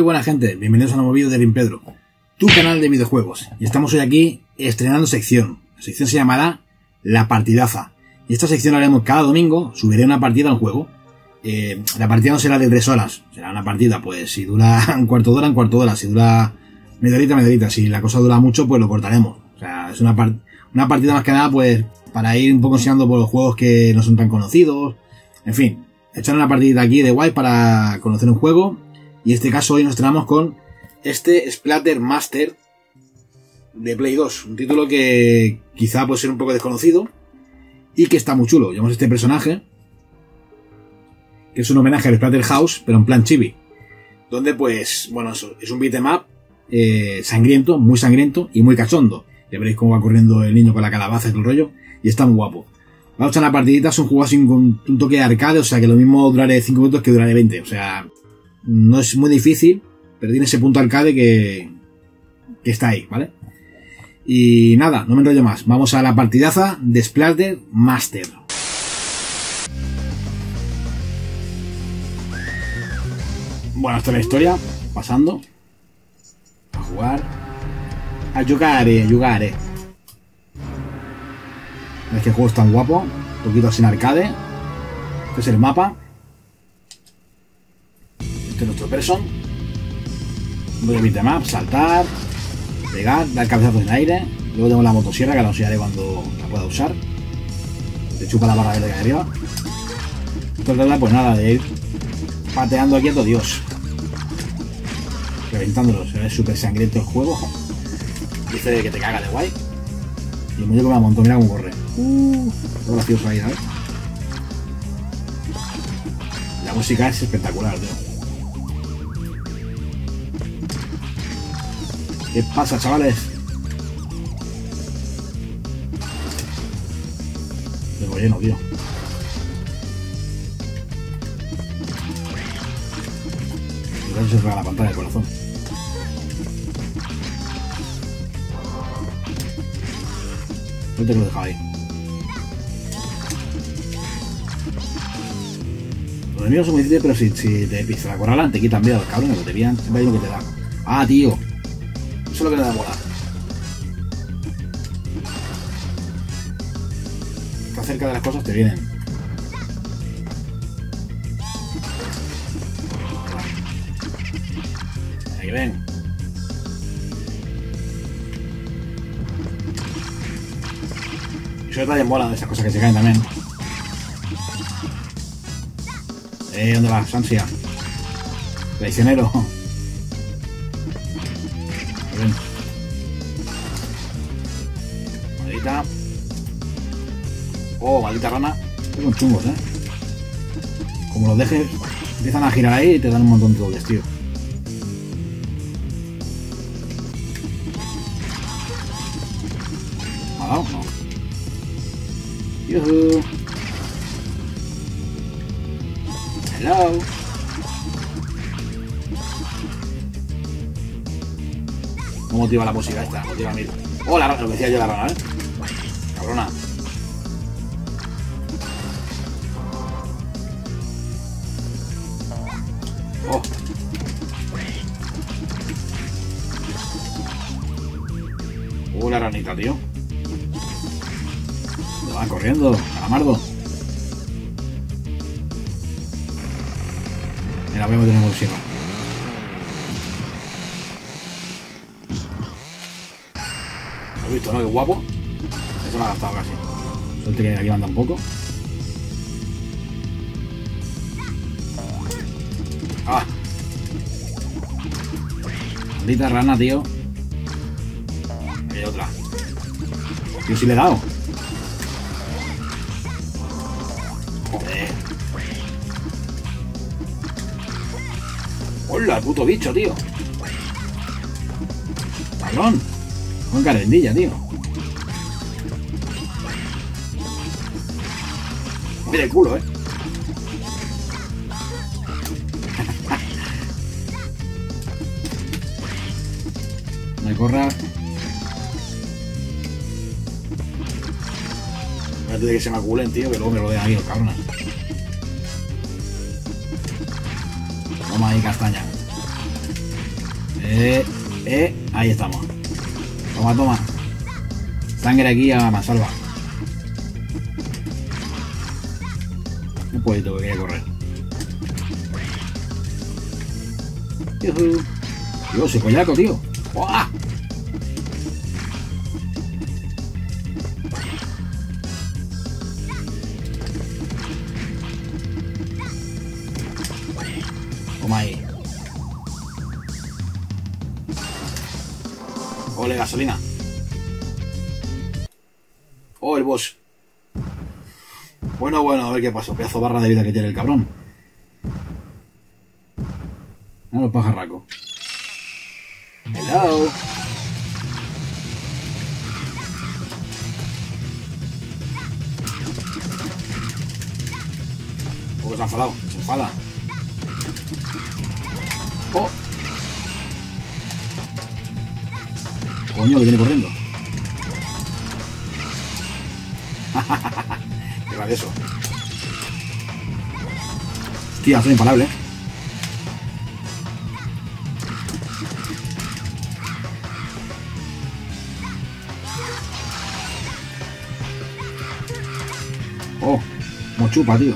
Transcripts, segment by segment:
Muy buena gente, bienvenidos a un nuevo vídeo de Rin Pedro, tu canal de videojuegos. Y estamos hoy aquí estrenando sección. La sección se llamará La Partidaza. Y esta sección haremos cada domingo, subiré una partida al juego. Eh, la partida no será de tres horas, será una partida, pues si dura un cuarto de hora, un cuarto de hora, si dura media horita, media horita. Si la cosa dura mucho, pues lo cortaremos. O sea, es una, una partida más que nada, pues para ir un poco enseñando por los juegos que no son tan conocidos. En fin, echar una partida aquí de guay para conocer un juego. Y en este caso hoy nos traemos con este Splatter Master de Play 2. Un título que quizá puede ser un poco desconocido y que está muy chulo. Llevamos este personaje que es un homenaje al Splatter House, pero en plan chibi. Donde pues, bueno, es un beat'em up eh, sangriento, muy sangriento y muy cachondo. Ya veréis cómo va corriendo el niño con la calabaza y todo el rollo. Y está muy guapo. Vamos a la partidita, son juegos sin un toque de arcade, o sea que lo mismo duraré 5 minutos que duraré 20. O sea, no es muy difícil, pero tiene ese punto arcade que, que está ahí, ¿vale? Y nada, no me enrollo más. Vamos a la partidaza de Splatter Master. Bueno, es la historia, pasando. A jugar. A jugar, a jugar. Es que el juego es tan guapo. Un poquito sin arcade. Este es el mapa. Este es nuestro person. Voy a saltar, pegar, dar cabezazos en aire. Luego tengo la motosierra que la enseñaré cuando la pueda usar. Te chupa la barra verde de arriba. Esto es pues nada, de ir pateando aquí a todo Dios. Reventándolo, se ve súper sangriento el juego. Dice que te caga de guay. Y el me la montó, mira cómo corre. Uh, todo gracioso ahí, ¿sabes? La música es espectacular, tío. ¿Qué pasa, chavales? Tengo lleno, tío. Que se la pantalla del corazón. No te lo dejaba ahí. Los enemigos son difíciles, pero si, te pisa la corrala, te quitan vida cabrones, que te pillan, siempre uno que te da. Ah, tío. Eso es lo que le da molar. Está cerca de las cosas, te vienen. Ahí ven. Y eso también mola de esas cosas que se caen también. Eh, ¿dónde vas, ansia? Traicionero. Maldita rana. Estos son chungos, eh. Como los dejes, empiezan a girar ahí y te dan un montón de dobles, tío. ¿Me ha dado? Yuhu. Hello. ¿Cómo motiva la música esta? Motiva mil. La rana, lo decía yo la rana, ¿eh? Mira, voy a meter en bolsillo. ¿Has visto, no? Qué guapo. Eso me ha gastado casi. Suerte que aquí manda un poco. ¡Ah! Maldita rana, tío. Hay otra. Yo sí le he dado. Puto bicho, tío! ¡Cabrón! Con carendilla, tío. Mira el culo, eh. Me corra. Antes de que se me aculen, tío, que luego me lo den ahí los cabrones. Toma ahí castaña. Eh, eh, ahí estamos. Toma, toma. Sangre aquí a mansalva. Un poquito que quería correr. Yuhu. Dios, ese collaco, tío. ¡Buah! Toma ahí. Gasolina. Oh, el boss. Bueno, bueno, a ver qué pasó. Pedazo barra de vida que tiene el cabrón. Mira el pajarraco. Hello. Oh, se ha enfadado. Se enfada. Oh. Coño, que viene corriendo. Qué rabioso. Hostia, soy imparable. Oh, mochupa, tío.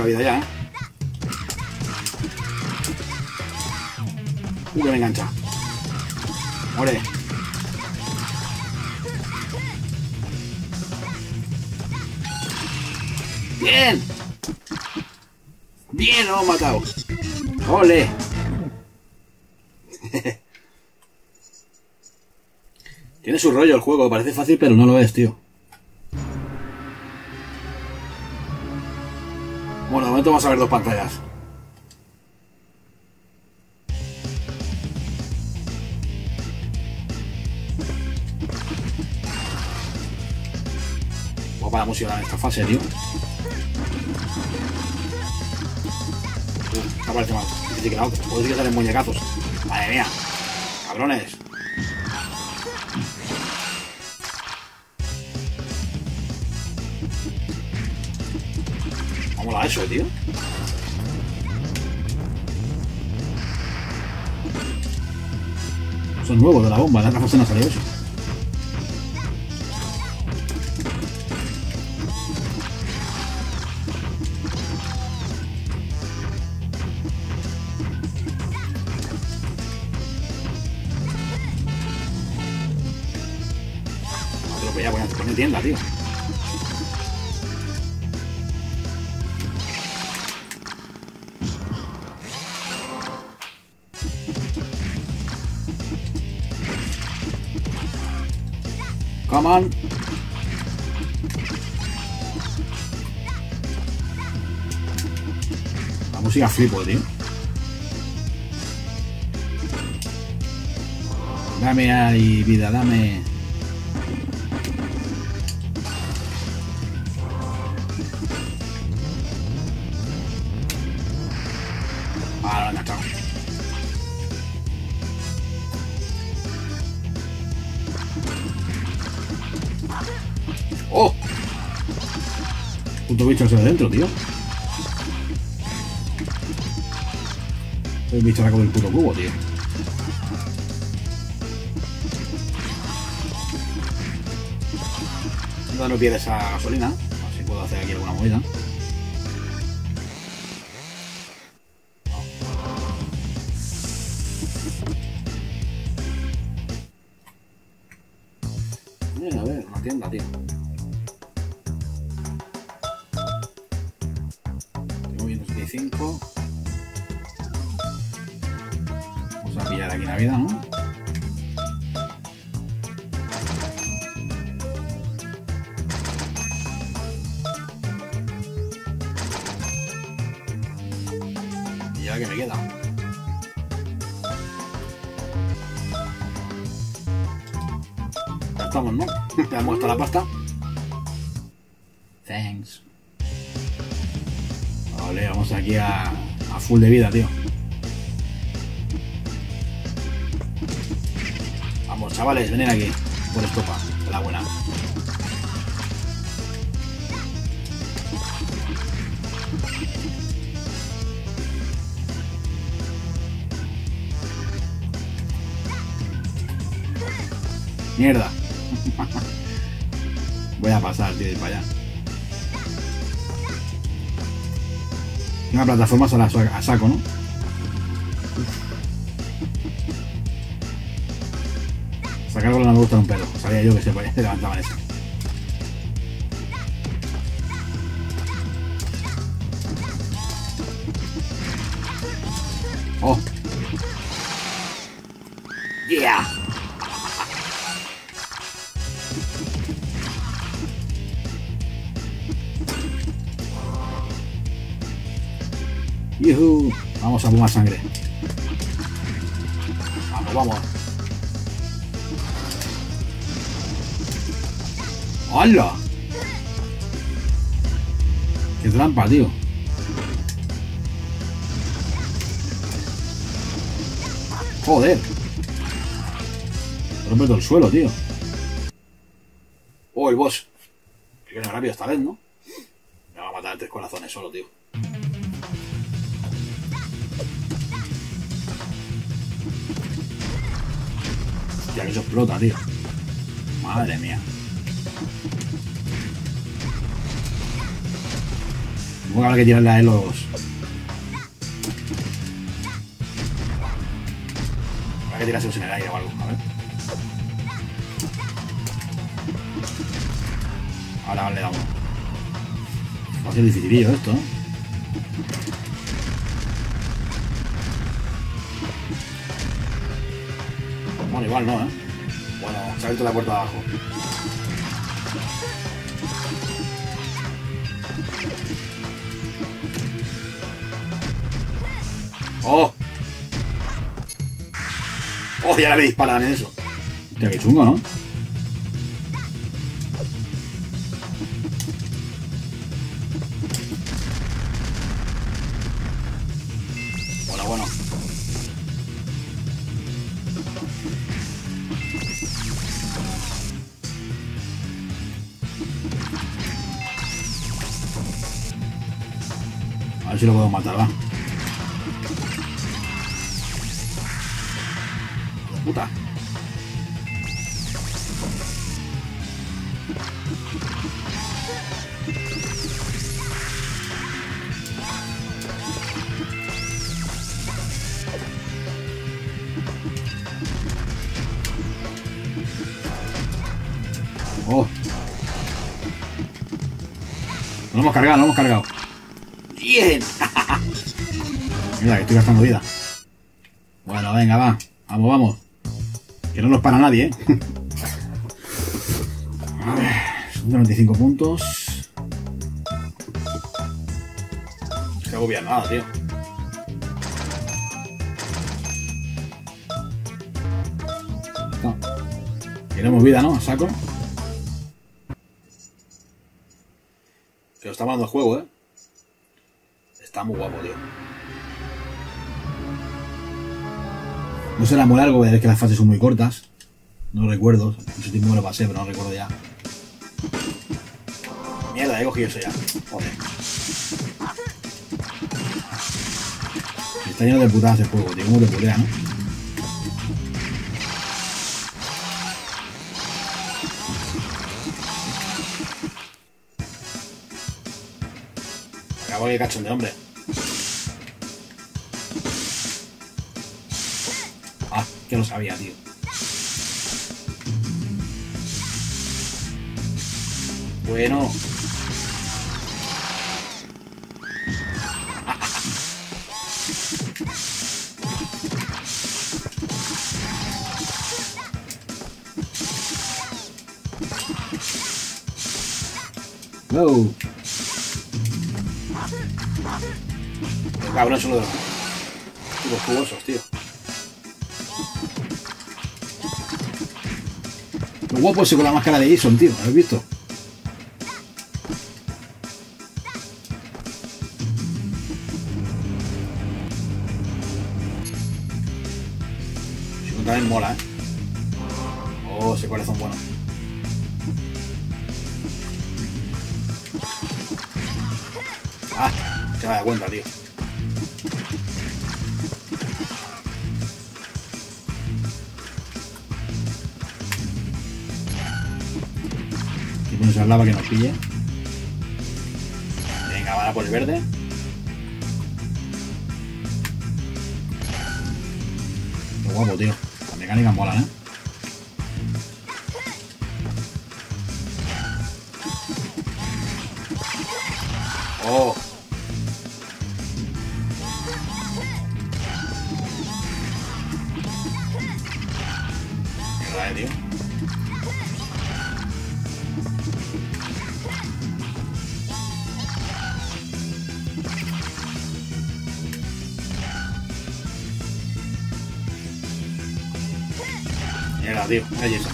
Poca vida ya, ¿eh? Uh, que me engancha. Muere. Bien. Bien, lo hemos matado. Ole. Tiene su rollo el juego, parece fácil, pero no lo es, tío. Momento vamos a ver dos pantallas. Guapa la música en esta fase, tío. Uh, esta parece más difícil que la muñecazos. Madre mía. Cabrones. ¿Cómo la eso, tío? Son nuevos de la bomba, la otra no salió eso. La música flipo, tío. Dame ahí vida, dame. Puto bicho hacia adentro, tío. El bicho con el puto cubo, tío. No, no pierdes gasolina. A ver si puedo hacer aquí alguna movida. Vamos a pillar aquí Navidad, ¿no? Y ya que me queda. Ya estamos, ¿no? Ya hemos gastado la pasta. Thanks. Vale, vamos aquí a, a full de vida, tío. chavales, venid aquí. Por estopa, la buena. Mierda. Voy a pasar, tío, de para allá. Una plataforma a, a saco, ¿no? La me gusta un pelo. Sabía yo que se levantaban eso. Oh. Yeah. Yuhu. Vamos a fumar sangre. Vamos, vamos. ¡Hala! ¡Qué trampa, tío! Joder. Rompe todo el suelo, tío. Oh, el boss. Viene rápido esta vez, ¿no? Me va a matar tres corazones solo, tío. Ya que eso explota, tío. Madre mía. Que habrá que tirarle a él los... Habrá que tirarse en el aire o algo, a ver. Ahora vale, damos. Va a ser dificilillo esto, ¿no? Bueno, igual no, ¿eh? Bueno, se ha abierto la puerta de abajo. ¡Oh! ¡Oh! Ya le disparan eso. Qué chungo, ¿no? Bueno, bueno. A ver si lo puedo matar, va. Lo hemos cargado, lo hemos cargado. Bien. Mira, que estoy gastando vida. Bueno, venga, va. Vamos, vamos. Que no nos para nadie, ¿eh? Son 95 puntos. Se agobia nada, tío. No. Tenemos vida, ¿no? A saco. Que lo está mandando el juego, ¿eh? Está muy guapo, tío. No será muy largo, es que las fases son muy cortas. No recuerdo. Ese tiempo me lo pasé, pero no recuerdo ya. Mierda, he cogido eso ya. Joder. Está lleno de putadas el juego, tío. ¿Cómo te putea, no? Acabo de cachón de hombre. Ah, que lo sabía, tío. Bueno. No. Cabrón solo de los, los jugosos, tío. Lo guapo ese con la máscara de Jason, tío. ¿Lo habéis visto? Sí, también mola, ¿eh? Oh, ese corazón bueno. Ah, se me da cuenta, tío. Usar lava que nos pille. Venga, ahora por el verde. Qué guapo, tío. La mecánica mola, ¿eh? Oh. Tío, mira esa.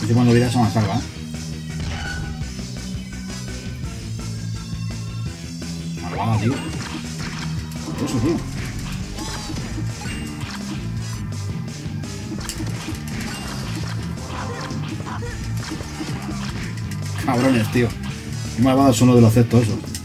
Dice cuando vida se me salva, ¿eh? Malvada, tío. Eso, tío. Cabrones, tío. Qué malvados son los de los cestos esos.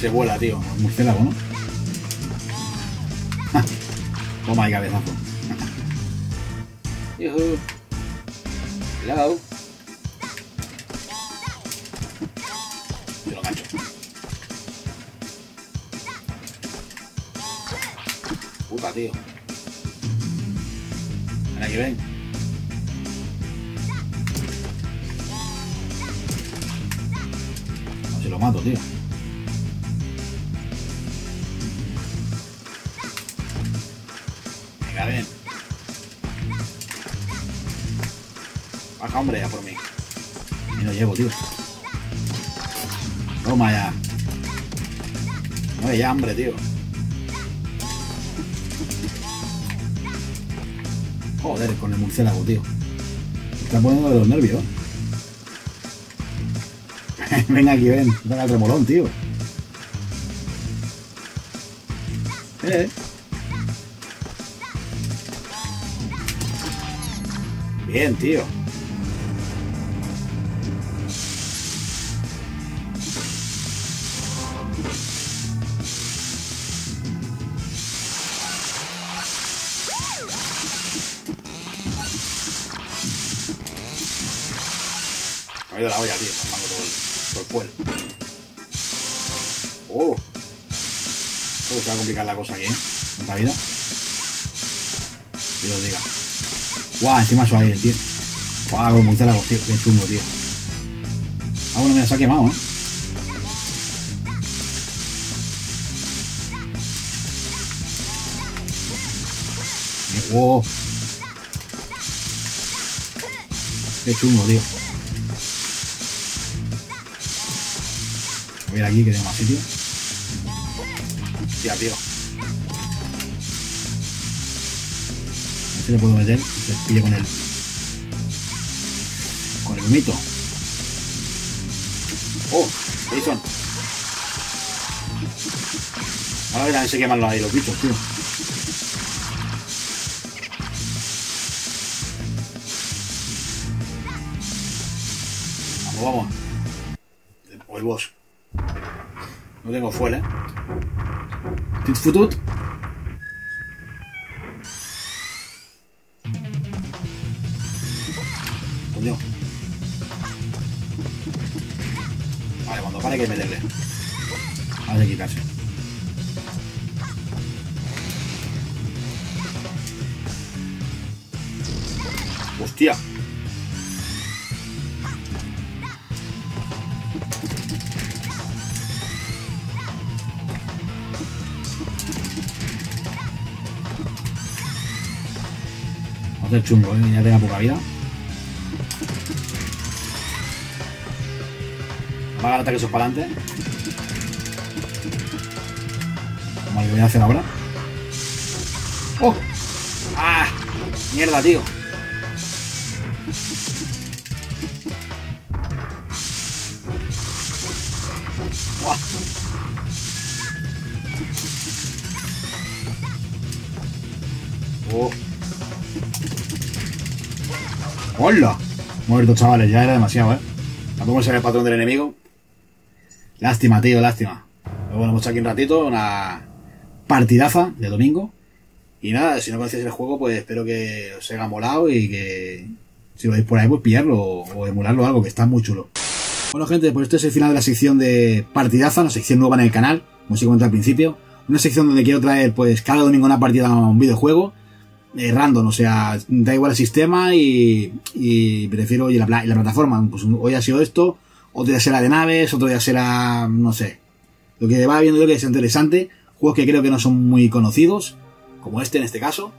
Se vuela, tío. Murciélago, ¿no? Toma ahí cabezazo. Yuhu. Hello. Te lo gancho. Puta, tío. Ven aquí, ven. No, si lo mato, tío. Ven. Baja, hombre, ya por mí. Y no llevo, tío. Toma ya. No hay hambre, tío. Joder, con el murciélago, tío. Está poniendo de los nervios. Venga aquí, ven. Venga el remolón, tío. Eh. Bien, tío. Me ha ido la olla, tío. Formando todo el, todo el. Oh. Esto se va a complicar la cosa aquí, ¿eh? Tanta vida. Dios os diga. Guau, encima suave, tío. Guau, como murciélago, tío. Qué chungo, tío. Ah, bueno, mira, se ha quemado, ¿eh? Wow. Qué chungo, tío. Voy a ir aquí que tengo más sitio. Hostia, tío. Si le puedo meter se pille con el. con el humito. Oh, Jason. Ahora que también se queman los bichos, tío. Vamos, vamos. O el boss. No tengo fuel, eh. Tit futut. Va chungo, ¿eh? Ya tenga poca vida. Va a dar ataques para adelante. Como le voy a hacer ahora. ¡Oh! ¡Ah! ¡Mierda, tío! ¡Hola! Muerto, chavales, ya era demasiado, ¿eh? Tampoco ser el patrón del enemigo. Lástima, tío, lástima. Pero bueno, hemos hecho aquí un ratito, una partidaza de domingo. Y nada, si no conocéis el juego, pues espero que os haya molado y que si lo veis por ahí, pues pillarlo o emularlo algo, que está muy chulo. Bueno, gente, pues este es el final de la sección de partidaza, una sección nueva en el canal, como os he comentado al principio. Una sección donde quiero traer, pues, cada domingo una partida a un videojuego. Eh, random, o sea, da igual el sistema y, y prefiero, y la, plataforma, pues hoy ha sido esto, otro día será de naves, otro día será, no sé, lo que va viendo yo que es interesante, juegos que creo que no son muy conocidos, como este en este caso.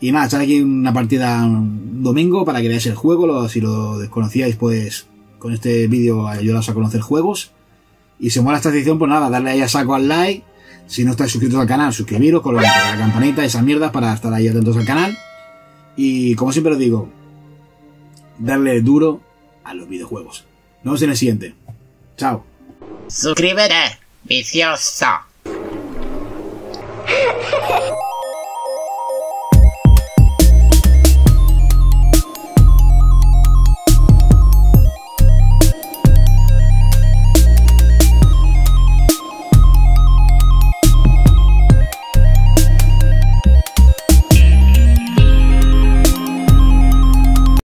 Y nada, echar aquí una partida un domingo para que veáis el juego, si lo desconocíais, pues con este vídeo ayudaros a conocer juegos. Y si os mola esta edición, pues nada, darle ahí a saco al like si no estáis suscritos al canal, suscribiros con la, campanita, esas mierdas para estar ahí atentos al canal. Y como siempre os digo, darle duro a los videojuegos. Nos vemos en el siguiente. Chao. Suscríbete, vicioso.